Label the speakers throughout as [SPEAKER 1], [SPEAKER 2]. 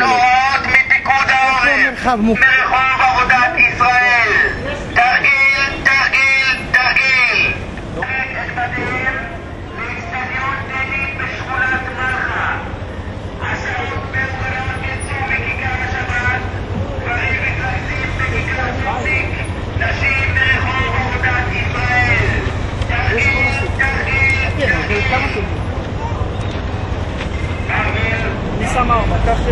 [SPEAKER 1] לא
[SPEAKER 2] מלונות מפיקוד העורף. ما ما كافي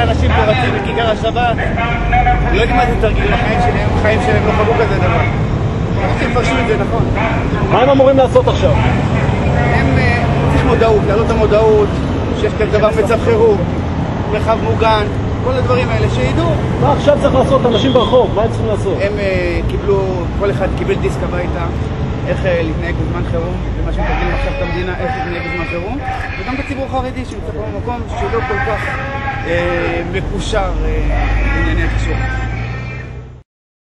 [SPEAKER 1] אנשים פה רצים בכיכר השבת, לא יודעים מה זה תרגיל בחיים שלהם, בחיים שלהם לא חוו כזה דבר. איך תפרשו את זה נכון?
[SPEAKER 3] מה הם אמורים לעשות עכשיו?
[SPEAKER 1] הם, אה, צריך מודעות, להעלות את המודעות, שיש כזה דבר מצב חירום, מרחב מוגן, כל הדברים האלה, שידעו.
[SPEAKER 3] מה עכשיו צריך לעשות? אנשים ברחוב, מה הם צריכים לעשות?
[SPEAKER 1] הם אה, קיבלו, כל אחד קיבל דיסק הביתה, איך אה, להתנהג בזמן חירום, זה מה שמתרגלים עכשיו את המדינה, איך להתנהג בזמן חירום, וגם בציבור החרדי שנמצא פה במקום שלא כל כך אה, מקושר אה, לענייני התקשורת.